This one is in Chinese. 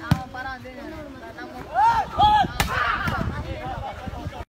然后拨到这个